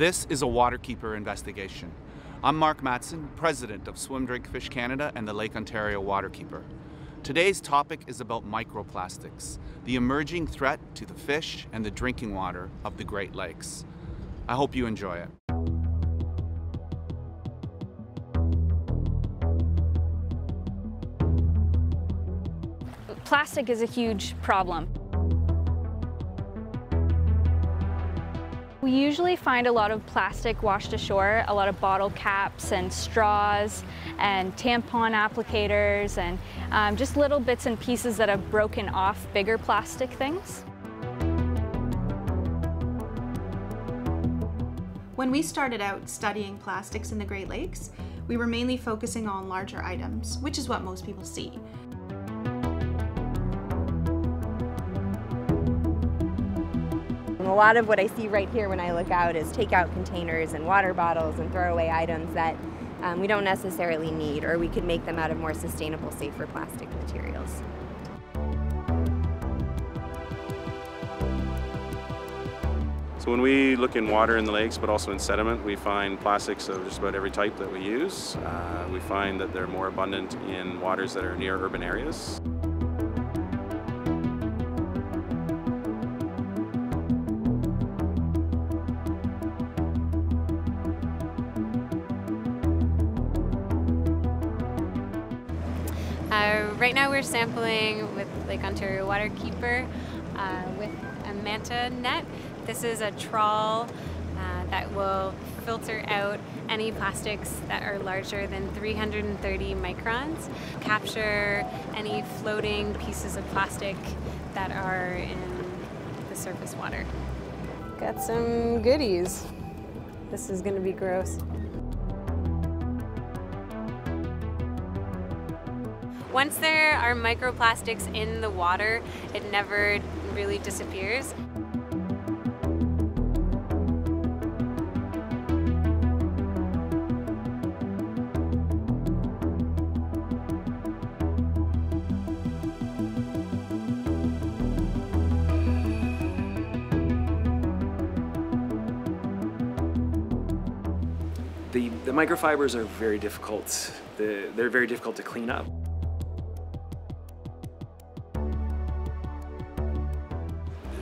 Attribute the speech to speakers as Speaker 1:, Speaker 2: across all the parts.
Speaker 1: This is a Waterkeeper investigation. I'm Mark Mattson, President of Swim Drink Fish Canada and the Lake Ontario Waterkeeper. Today's topic is about microplastics, the emerging threat to the fish and the drinking water of the Great Lakes. I hope you enjoy it.
Speaker 2: Plastic is a huge problem. We usually find a lot of plastic washed ashore, a lot of bottle caps and straws and tampon applicators and um, just little bits and pieces that have broken off bigger plastic things.
Speaker 3: When we started out studying plastics in the Great Lakes, we were mainly focusing on larger items, which is what most people see.
Speaker 4: Lot of what I see right here when I look out is takeout containers and water bottles and throwaway items that um, we don't necessarily need, or we could make them out of more sustainable, safer plastic materials.
Speaker 5: So when we look in water in the lakes, but also in sediment, we find plastics of just about every type that we use. Uh, we find that they're more abundant in waters that are near urban areas.
Speaker 6: Now with Lake Ontario Waterkeeper uh, with a manta net. This is a trawl uh, that will filter out any plastics that are larger than 330 microns, capture any floating pieces of plastic that are in the surface water. Got some goodies. This is to be gross. Once there are microplastics in the water, it never really disappears.
Speaker 7: The, the microfibers are very difficult. The, they're very difficult to clean up.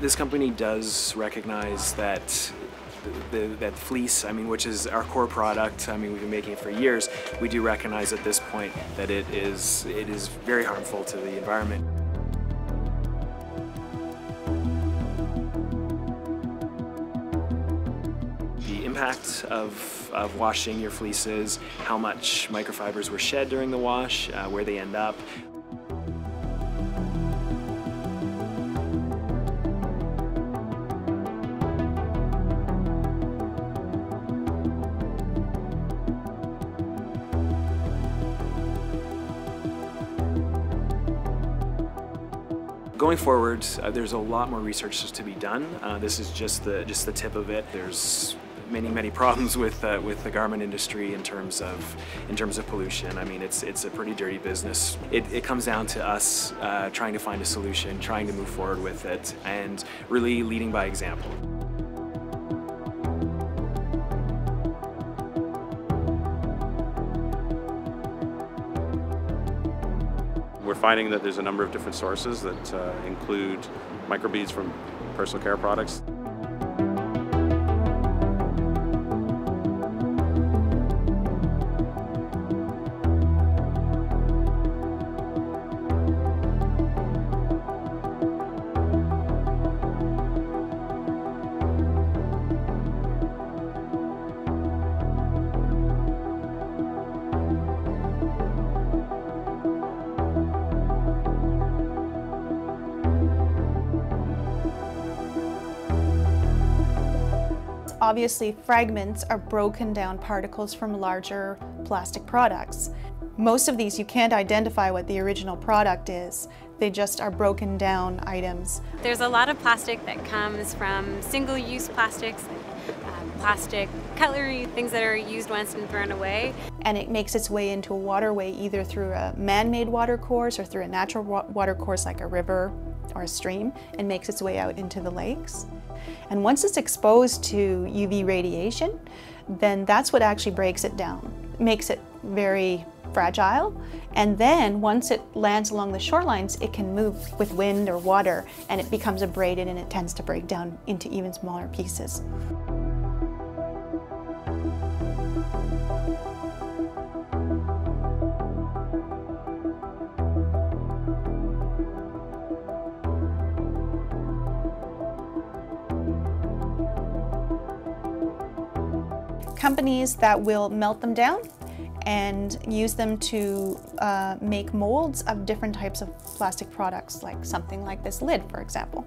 Speaker 7: This company does recognize that the, that fleece, I mean, which is our core product, I mean, we've been making it for years, we do recognize at this point that it is, it is very harmful to the environment. The impact of, of washing your fleeces, how much microfibers were shed during the wash, uh, where they end up, Going forward, uh, there's a lot more research to be done. Uh, this is just the just the tip of it. There's many many problems with uh, with the garment industry in terms of in terms of pollution. I mean, it's it's a pretty dirty business. It, it comes down to us uh, trying to find a solution, trying to move forward with it, and really leading by example.
Speaker 5: Finding that there's a number of different sources that uh, include microbeads from personal care products.
Speaker 3: Obviously, fragments are broken down particles from larger plastic products. Most of these you can't identify what the original product is. They just are broken down items.
Speaker 6: There's a lot of plastic that comes from single-use plastics, um, plastic cutlery, things that are used once and thrown away.
Speaker 3: And it makes its way into a waterway either through a man-made water course or through a natural wa water course like a river or a stream and makes its way out into the lakes. And once it's exposed to UV radiation, then that's what actually breaks it down, makes it very fragile. And then once it lands along the shorelines, it can move with wind or water and it becomes abraded and it tends to break down into even smaller pieces. Companies that will melt them down and use them to uh, make molds of different types of plastic products, like something like this lid, for example.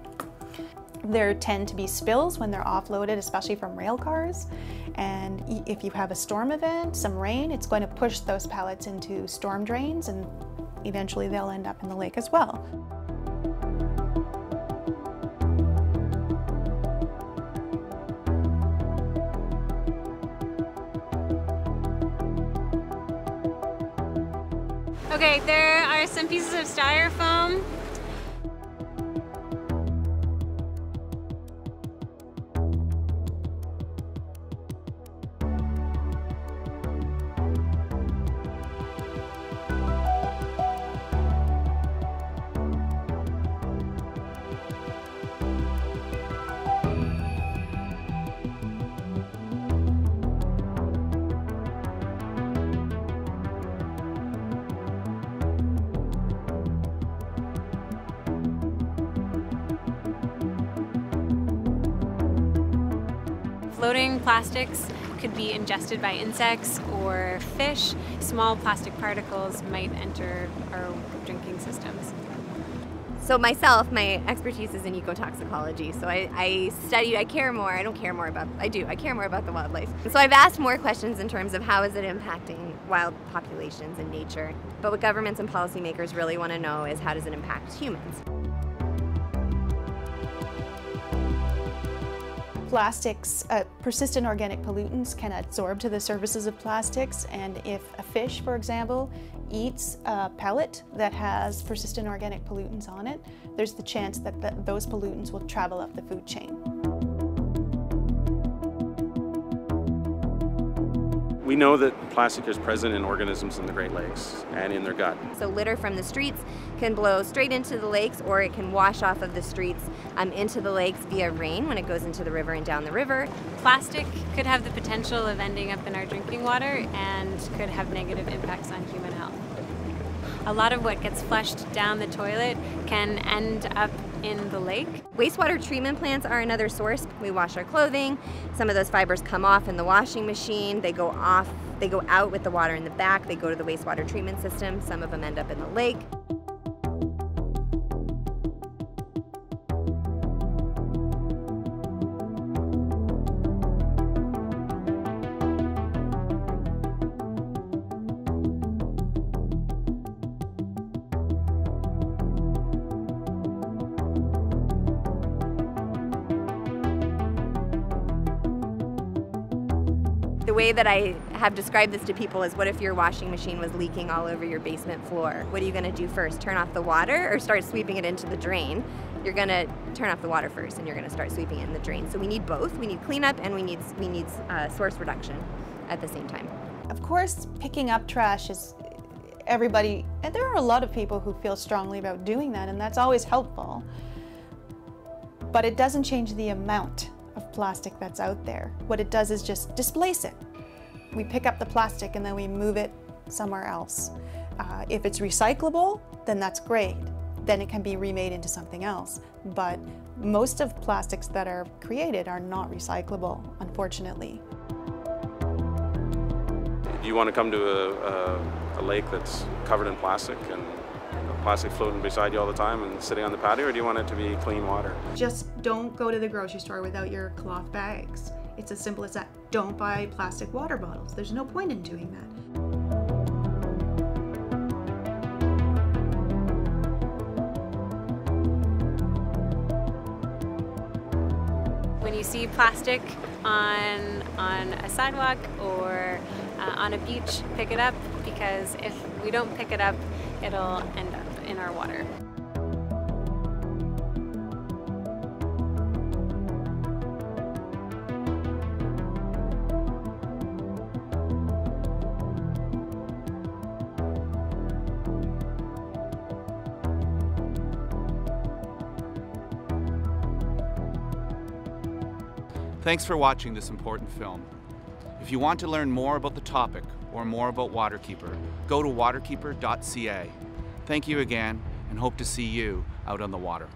Speaker 3: There tend to be spills when they're offloaded, especially from rail cars. And if you have a storm event, some rain, it's going to push those pellets into storm drains and eventually they'll end up in the lake as well.
Speaker 6: Okay, there are some pieces of styrofoam Floating plastics could be ingested by insects or fish. Small plastic particles might enter our drinking systems.
Speaker 4: So myself, my expertise is in ecotoxicology. So I, I study, I care more, I don't care more about, I do, I care more about the wildlife. So I've asked more questions in terms of how is it impacting wild populations and nature. But what governments and policymakers really want to know is how does it impact humans?
Speaker 3: Plastics, uh, persistent organic pollutants can adsorb to the surfaces of plastics and if a fish, for example, eats a pellet that has persistent organic pollutants on it, there's the chance that the, those pollutants will travel up the food chain.
Speaker 5: We know that plastic is present in organisms in the Great Lakes and in their gut.
Speaker 4: So litter from the streets can blow straight into the lakes or it can wash off of the streets um, into the lakes via rain when it goes into the river and down the river.
Speaker 6: Plastic could have the potential of ending up in our drinking water and could have negative impacts on human health. A lot of what gets flushed down the toilet can end up in the lake.
Speaker 4: Wastewater treatment plants are another source. We wash our clothing. Some of those fibers come off in the washing machine. They go off, they go out with the water in the back. They go to the wastewater treatment system. Some of them end up in the lake. The way that I have described this to people is what if your washing machine was leaking all over your basement floor? What are you going to do first? Turn off the water or start sweeping it into the drain? You're going to turn off the water first and you're going to start sweeping it in the drain. So we need both. We need cleanup and we need, we need uh, source reduction at the same time.
Speaker 3: Of course, picking up trash is everybody, and there are a lot of people who feel strongly about doing that, and that's always helpful. But it doesn't change the amount of plastic that's out there. What it does is just displace it. We pick up the plastic and then we move it somewhere else. Uh, if it's recyclable, then that's great. Then it can be remade into something else. But most of plastics that are created are not recyclable, unfortunately.
Speaker 5: You want to come to a, a, a lake that's covered in plastic and plastic floating beside you all the time and sitting on the patio, or do you want it to be clean water?
Speaker 3: Just don't go to the grocery store without your cloth bags. It's as simple as that. Don't buy plastic water bottles. There's no point in doing that.
Speaker 6: When you see plastic on, on a sidewalk or uh, on a beach, pick it up because if we don't pick it up, it'll end up in our water.
Speaker 1: Thanks for watching this important film. If you want to learn more about the topic or more about Waterkeeper, go to waterkeeper.ca. Thank you again and hope to see you out on the water.